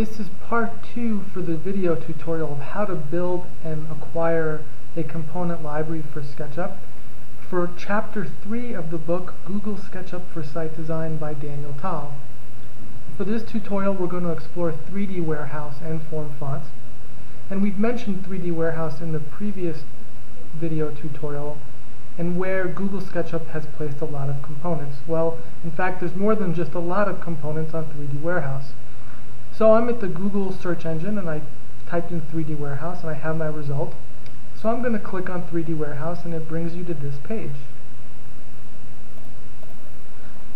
this is part two for the video tutorial of how to build and acquire a component library for SketchUp for chapter three of the book Google SketchUp for Site Design by Daniel Tal. For this tutorial we're going to explore 3D Warehouse and Form Fonts and we've mentioned 3D Warehouse in the previous video tutorial and where Google SketchUp has placed a lot of components. Well, in fact, there's more than just a lot of components on 3D Warehouse. So I'm at the Google search engine and I typed in 3D Warehouse and I have my result. So I'm going to click on 3D Warehouse and it brings you to this page.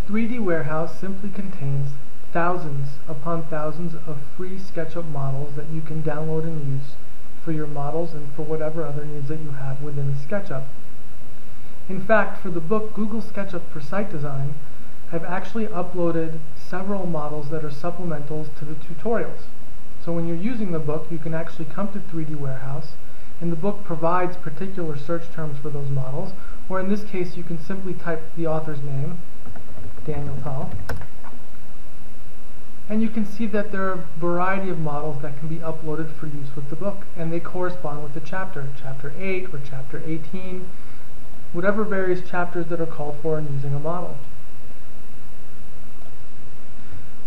3D Warehouse simply contains thousands upon thousands of free SketchUp models that you can download and use for your models and for whatever other needs that you have within SketchUp. In fact, for the book Google SketchUp for Site Design, I've actually uploaded several models that are supplementals to the tutorials. So when you're using the book, you can actually come to 3D Warehouse, and the book provides particular search terms for those models, or in this case, you can simply type the author's name, Daniel Tal, and you can see that there are a variety of models that can be uploaded for use with the book, and they correspond with the chapter, chapter 8 or chapter 18, whatever various chapters that are called for in using a model.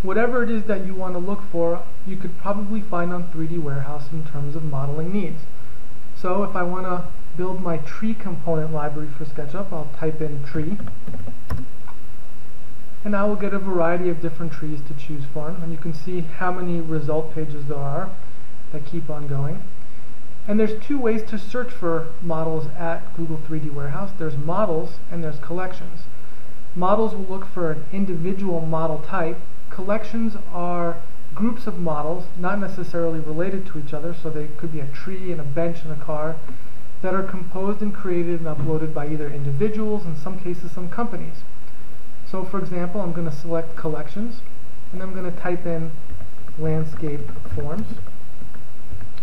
Whatever it is that you want to look for, you could probably find on 3D Warehouse in terms of modeling needs. So if I want to build my tree component library for SketchUp, I'll type in tree. And I will get a variety of different trees to choose from. And you can see how many result pages there are that keep on going. And there's two ways to search for models at Google 3D Warehouse. There's models and there's collections. Models will look for an individual model type. Collections are groups of models, not necessarily related to each other, so they could be a tree and a bench and a car, that are composed and created and uploaded by either individuals, in some cases some companies. So for example, I'm going to select collections, and I'm going to type in landscape forms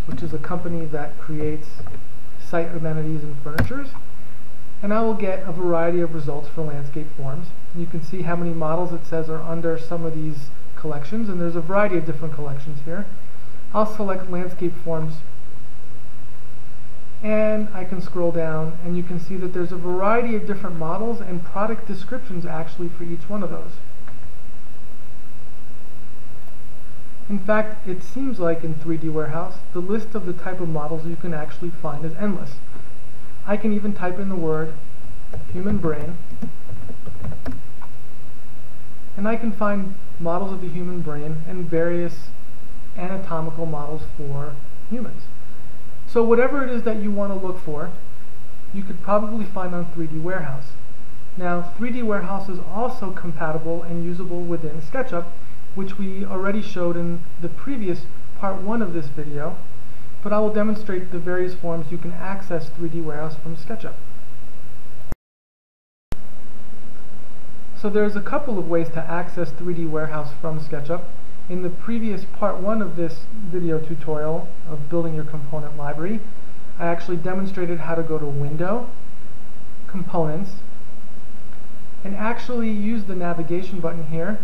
which is a company that creates site amenities and furnitures. And I will get a variety of results for landscape forms. And you can see how many models it says are under some of these collections, and there's a variety of different collections here. I'll select landscape forms and I can scroll down and you can see that there's a variety of different models and product descriptions actually for each one of those. In fact, it seems like in 3D Warehouse, the list of the type of models you can actually find is endless. I can even type in the word human brain, and I can find models of the human brain and various anatomical models for humans. So whatever it is that you want to look for, you could probably find on 3D Warehouse. Now, 3D Warehouse is also compatible and usable within SketchUp, which we already showed in the previous part 1 of this video, but I will demonstrate the various forms you can access 3D Warehouse from SketchUp. So there's a couple of ways to access 3D Warehouse from SketchUp. In the previous part 1 of this video tutorial of building your component library, I actually demonstrated how to go to Window, Components, and actually use the navigation button here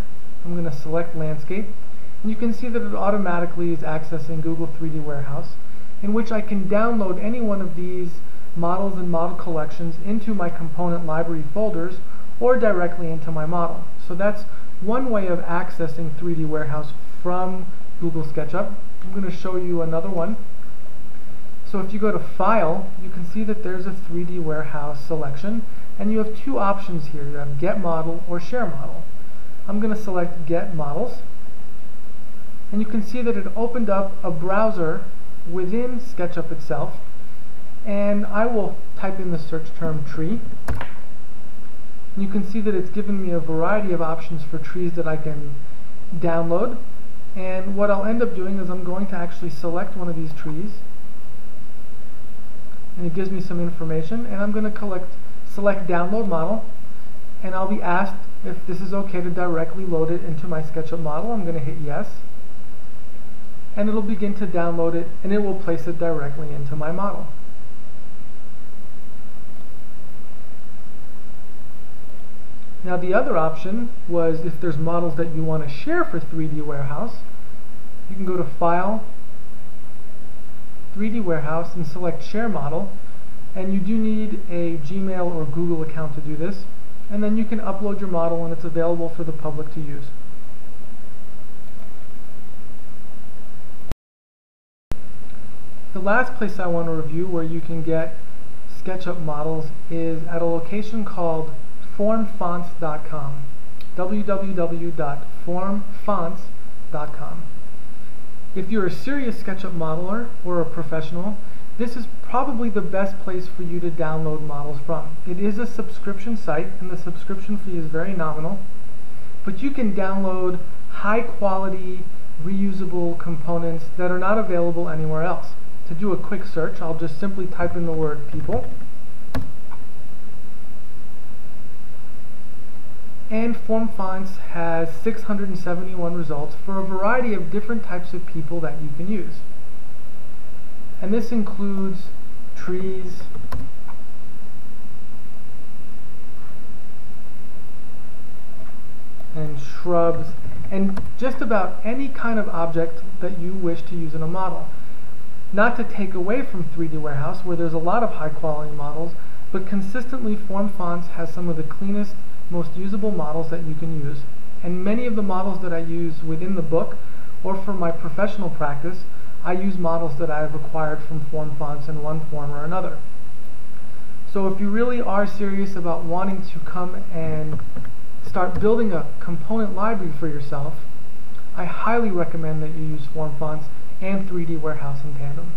I'm going to select landscape and you can see that it automatically is accessing Google 3D Warehouse in which I can download any one of these models and model collections into my component library folders or directly into my model. So that's one way of accessing 3D Warehouse from Google SketchUp. I'm going to show you another one. So if you go to File, you can see that there's a 3D Warehouse selection and you have two options here. You have Get Model or Share Model. I'm going to select Get Models. And you can see that it opened up a browser within SketchUp itself. And I will type in the search term tree. And you can see that it's given me a variety of options for trees that I can download. And what I'll end up doing is I'm going to actually select one of these trees. And it gives me some information. And I'm going to collect, select Download Model. And I'll be asked if this is okay to directly load it into my SketchUp model, I'm going to hit yes. And it'll begin to download it, and it will place it directly into my model. Now the other option was if there's models that you want to share for 3D Warehouse, you can go to File, 3D Warehouse, and select Share Model. And you do need a Gmail or Google account to do this. And then you can upload your model and it's available for the public to use. The last place I want to review where you can get SketchUp models is at a location called formfonts.com www.formfonts.com If you're a serious SketchUp modeler or a professional, this is probably the best place for you to download models from. It is a subscription site and the subscription fee is very nominal, but you can download high quality reusable components that are not available anywhere else to do a quick search, I'll just simply type in the word people. And Form Fonts has 671 results for a variety of different types of people that you can use. And this includes trees, and shrubs, and just about any kind of object that you wish to use in a model. Not to take away from 3D Warehouse, where there's a lot of high quality models, but consistently Form Fonts has some of the cleanest, most usable models that you can use. And many of the models that I use within the book, or for my professional practice, I use models that I have acquired from Form Fonts in one form or another. So if you really are serious about wanting to come and start building a component library for yourself, I highly recommend that you use Form Fonts and 3D Warehouse in tandem.